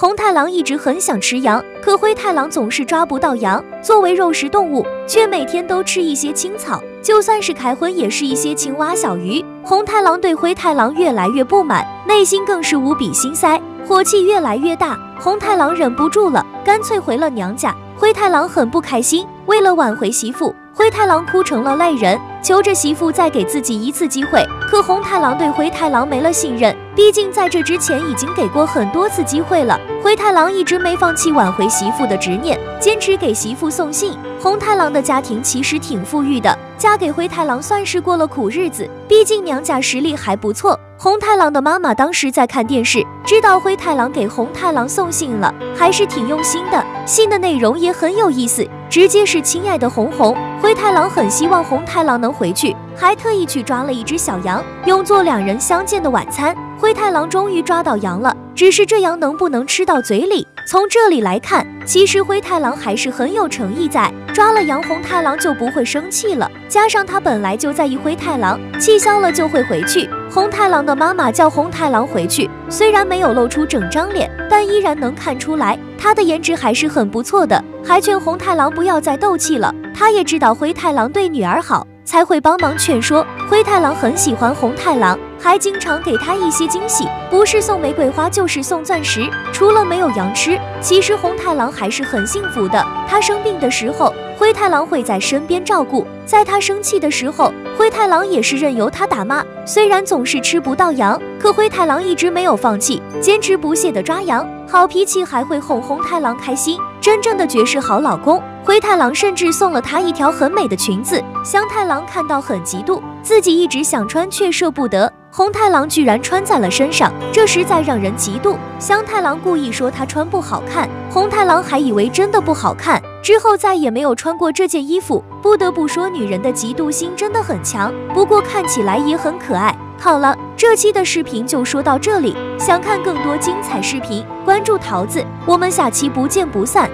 红太狼一直很想吃羊，可灰太狼总是抓不到羊。作为肉食动物，却每天都吃一些青草，就算是开荤，也是一些青蛙、小鱼。红太狼对灰太狼越来越不满，内心更是无比心塞，火气越来越大。红太狼忍不住了，干脆回了娘家。灰太狼很不开心，为了挽回媳妇，灰太狼哭成了泪人，求着媳妇再给自己一次机会。可红太狼对灰太狼没了信任，毕竟在这之前已经给过很多次机会了。灰太狼一直没放弃挽回媳妇的执念，坚持给媳妇送信。红太狼的家庭其实挺富裕的，嫁给灰太狼算是过了苦日子，毕竟娘家实力还不错。红太狼的妈妈当时在看电视，知道灰太狼给红太狼送信了，还是挺用心的。信的内容也很有意思，直接是亲爱的红红。灰太狼很希望红太狼能回去，还特意去抓了一只小羊，用作两人相见的晚餐。灰太狼终于抓到羊了，只是这羊能不能吃到嘴里？从这里来看，其实灰太狼还是很有诚意，在抓了羊，红太狼就不会生气了。加上他本来就在意灰太狼，气消了就会回去。红太狼的妈妈叫红太狼回去，虽然没有露出整张脸，但依然能看出来他的颜值还是很不错的，还劝红太狼不要再斗气了。他也知道灰太狼对女儿好，才会帮忙劝说。灰太狼很喜欢红太狼，还经常给他一些惊喜，不是送玫瑰花就是送钻石。除了没有羊吃，其实红太狼还是很幸福的。他生病的时候，灰太狼会在身边照顾；在他生气的时候，灰太狼也是任由他打骂。虽然总是吃不到羊，可灰太狼一直没有放弃，坚持不懈的抓羊。好脾气还会哄红太狼开心，真正的绝世好老公。灰太狼甚至送了他一条很美的裙子，香太狼看到很嫉妒，自己一直想穿却舍不得，红太狼居然穿在了身上，这实在让人嫉妒。香太狼故意说他穿不好看，红太狼还以为真的不好看，之后再也没有穿过这件衣服。不得不说，女人的嫉妒心真的很强，不过看起来也很可爱。好了，这期的视频就说到这里，想看更多精彩视频，关注桃子，我们下期不见不散。